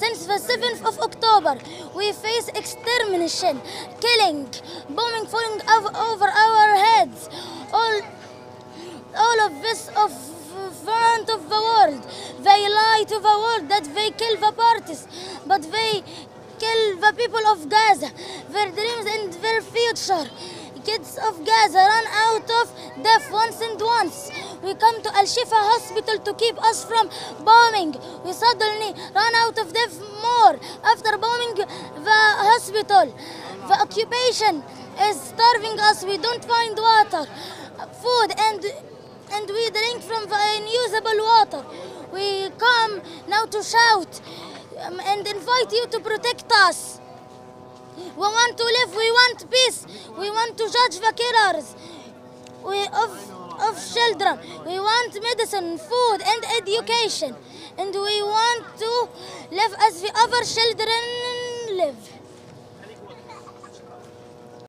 Since the 7th of October, we face extermination, killing, bombing falling ov- over our heads. All, all of this of front of the world. They lie to the world that they kill the parties, but they kill the people of Gaza, their dreams and their future. Kids of Gaza run out of death once and once. Al Shifa hospital to keep us from bombing. We suddenly run out of death more after bombing the hospital. The occupation is starving us. We don't find water, food, and and we drink from the unusable water. We come now to shout um, and invite you to protect us. We want to live, we want peace, we want to judge the killers we, of, of children. We want medicine, food, and education. And we want to live as the other children live.